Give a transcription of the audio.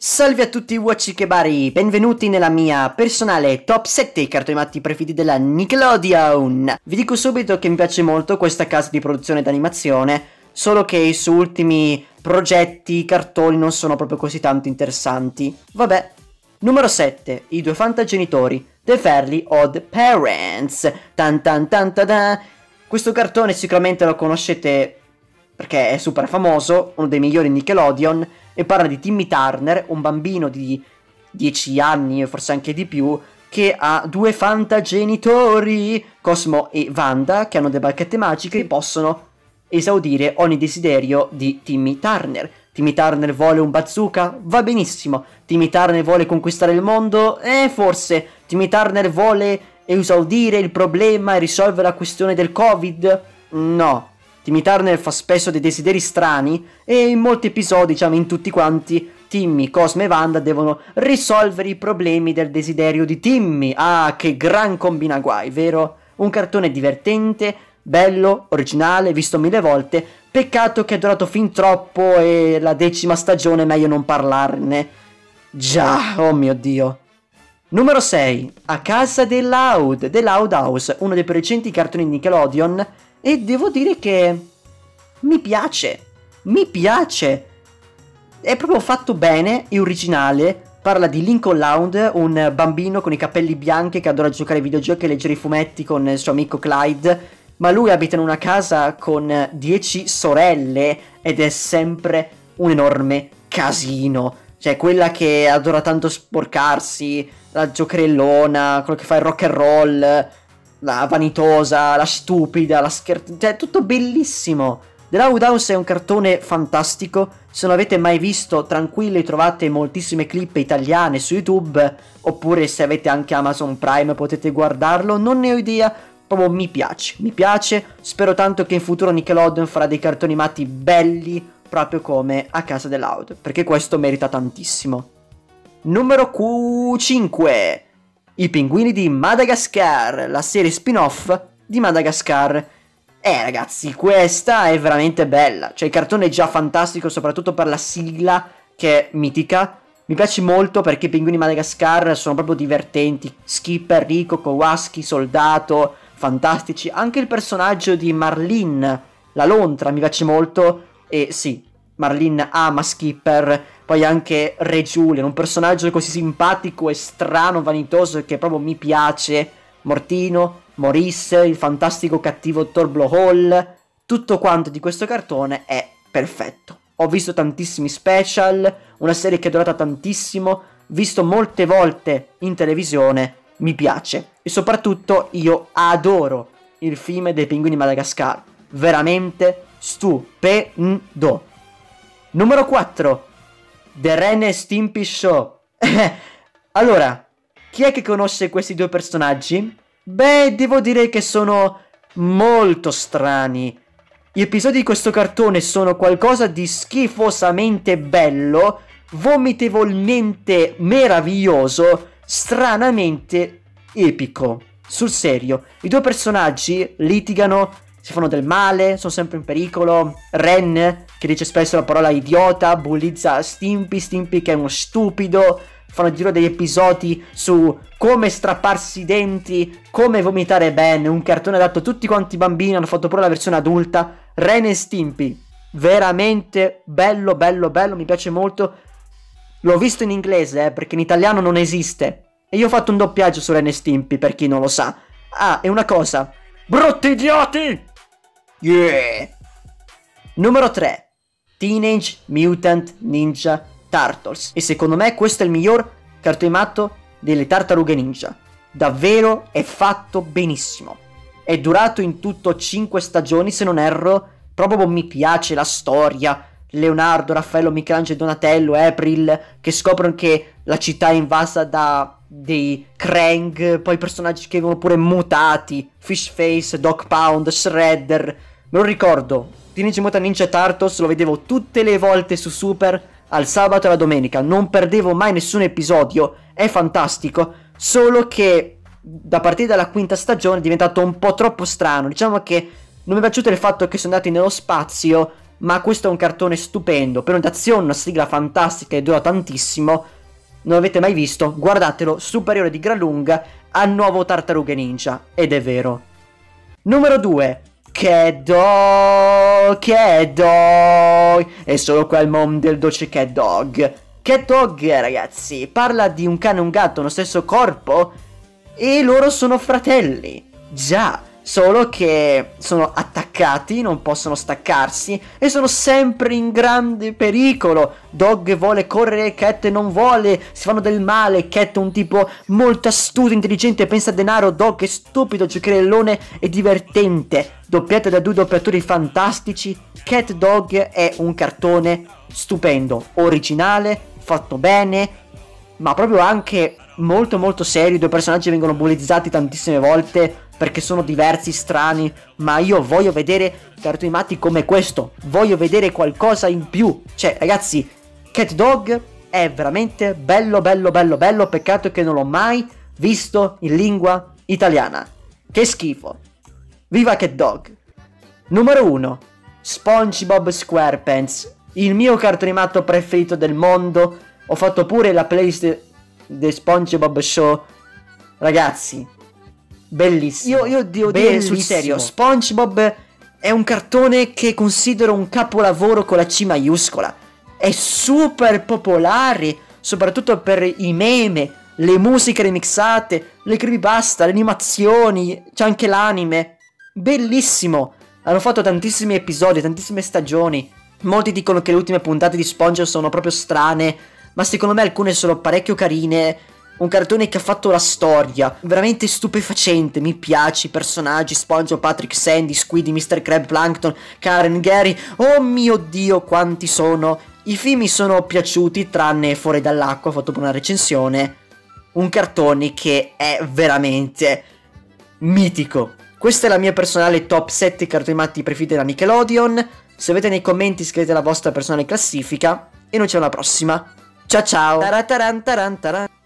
Salve a tutti Watchikebari, benvenuti nella mia personale top 7 cartoni animati preferiti della Nickelodeon. Vi dico subito che mi piace molto questa casa di produzione d'animazione, solo che i suoi ultimi progetti, cartoni non sono proprio così tanto interessanti. Vabbè. Numero 7, i due fantagenitori, The Fairly Odd Parents. Tan tan tan ta da. Questo cartone sicuramente lo conoscete perché è super famoso, uno dei migliori Nickelodeon e parla di Timmy Turner, un bambino di 10 anni, forse anche di più, che ha due fantagenitori, Cosmo e Wanda, che hanno delle bacchette magiche e possono esaudire ogni desiderio di Timmy Turner. Timmy Turner vuole un bazooka? Va benissimo. Timmy Turner vuole conquistare il mondo? Eh, forse. Timmy Turner vuole esaudire il problema e risolvere la questione del Covid? No. Timmy Turner fa spesso dei desideri strani e in molti episodi, diciamo in tutti quanti, Timmy, Cosme e Wanda devono risolvere i problemi del desiderio di Timmy. Ah, che gran combina guai, vero? Un cartone divertente, bello, originale, visto mille volte. Peccato che è durato fin troppo e la decima stagione è meglio non parlarne. Già, oh mio dio. Numero 6. A casa dell'Oud, The Loud House, uno dei più recenti cartoni di Nickelodeon e devo dire che mi piace, mi piace. È proprio fatto bene, è originale. Parla di Lincoln Loud, un bambino con i capelli bianchi che adora giocare ai videogiochi e leggere i fumetti con il suo amico Clyde. Ma lui abita in una casa con 10 sorelle ed è sempre un enorme casino. Cioè, quella che adora tanto sporcarsi, la giocherellona, quello che fa il rock and roll, la vanitosa, la stupida, la scherzosa, cioè tutto bellissimo. The Loud House è un cartone fantastico, se non avete mai visto tranquilli trovate moltissime clip italiane su YouTube, oppure se avete anche Amazon Prime potete guardarlo, non ne ho idea, proprio mi piace, mi piace, spero tanto che in futuro Nickelodeon farà dei cartoni animati belli, proprio come a casa dell'Out, perché questo merita tantissimo. Numero Q5 i pinguini di Madagascar, la serie spin-off di Madagascar. Eh ragazzi, questa è veramente bella, cioè il cartone è già fantastico soprattutto per la sigla che è mitica. Mi piace molto perché i pinguini di Madagascar sono proprio divertenti. Skipper, Rico, Kowalski, Soldato, fantastici. Anche il personaggio di Marlene, la lontra, mi piace molto. E sì, Marlene ama Skipper, poi anche Re Julian, un personaggio così simpatico e strano, vanitoso che proprio mi piace. Mortino, Maurice, il fantastico cattivo Torblo Hall, tutto quanto di questo cartone è perfetto. Ho visto tantissimi special, una serie che è durata tantissimo, visto molte volte in televisione, mi piace. E soprattutto io adoro il film dei pinguini Madagascar. Veramente stupendo. Numero 4. The Ren e Stimpy Show. allora, chi è che conosce questi due personaggi? Beh, devo dire che sono molto strani. Gli episodi di questo cartone sono qualcosa di schifosamente bello, vomitevolmente meraviglioso, stranamente epico. Sul serio, i due personaggi litigano si fanno del male, sono sempre in pericolo. Ren, che dice spesso la parola idiota, bullizza Stimpy, Stimpy che è uno stupido. Fanno giro degli episodi su come strapparsi i denti, come vomitare Ben, un cartone adatto a tutti quanti i bambini, hanno fatto pure la versione adulta. Ren e Stimpy, veramente bello, bello, bello, mi piace molto. L'ho visto in inglese, eh, perché in italiano non esiste. E io ho fatto un doppiaggio su Ren e Stimpy, per chi non lo sa. Ah, e una cosa. Brutti idioti! Yeah! Numero 3. Teenage Mutant Ninja Turtles. E secondo me questo è il miglior cartone animato delle tartarughe ninja. Davvero è fatto benissimo. È durato in tutto 5 stagioni se non erro. Proprio mi piace la storia. Leonardo, Raffaello, Michelangelo, Donatello, April che scoprono che la città è invasa da dei Krang, poi personaggi che vengono pure mutati, Fishface, Dog Pound, Shredder, Lo ricordo, Teenage Mutant Ninja Turtles lo vedevo tutte le volte su Super al sabato e la domenica, non perdevo mai nessun episodio, è fantastico, solo che da partire dalla quinta stagione è diventato un po' troppo strano, diciamo che non mi è piaciuto il fatto che sono andati nello spazio ma questo è un cartone stupendo, per un'azione, una sigla fantastica e dura tantissimo. Non avete mai visto? Guardatelo, superiore di gran lunga al nuovo Tartarughe Ninja, ed è vero. Numero 2. Cat Dog, Cat Dog. È solo qua il mondo del dolce Cat Dog. Cat Dog, ragazzi, parla di un cane e un gatto nello stesso corpo e loro sono fratelli. Già, solo che sono attaccati, non possono staccarsi e sono sempre in grande pericolo. Dog vuole correre, Cat non vuole, si fanno del male. Cat è un tipo molto astuto, intelligente, pensa a denaro. Dog è stupido, giocherellone e divertente. Doppiate da due doppiatori fantastici. Cat Dog è un cartone stupendo, originale, fatto bene, ma proprio anche molto molto serio. I due personaggi vengono bullizzati tantissime volte perché sono diversi, strani, ma io voglio vedere cartoni animati come questo, voglio vedere qualcosa in più. Cioè, ragazzi, Cat Dog è veramente bello, bello, bello, bello, peccato che non l'ho mai visto in lingua italiana. Che schifo. Viva Cat Dog. Numero 1. SpongeBob SquarePants, il mio cartone animato preferito del mondo. Ho fatto pure la playlist The SpongeBob Show. Ragazzi, Bellissimo. Io, io devo dire sul serio, SpongeBob è un cartone che considero un capolavoro con la C maiuscola. È super popolare, soprattutto per i meme, le musiche remixate, le creepypasta, le animazioni, c'è anche l'anime. Bellissimo. Hanno fatto tantissimi episodi, tantissime stagioni. Molti dicono che le ultime puntate di SpongeBob sono proprio strane, ma secondo me alcune sono parecchio carine un cartone che ha fatto la storia, veramente stupefacente, mi piace, i personaggi, SpongeBob, Patrick, Sandy, Squiddy, Mr. Crab, Plankton, Karen, Gary, oh mio dio quanti sono. I film mi sono piaciuti, tranne Fuori dall'acqua, ho fatto una recensione. Un cartone che è veramente mitico. Questa è la mia personale top 7 cartoni animati preferiti della Nickelodeon. Se avete nei commenti scrivete la vostra personale classifica. E noi ci vediamo alla prossima. Ciao ciao. Taran taran taran taran.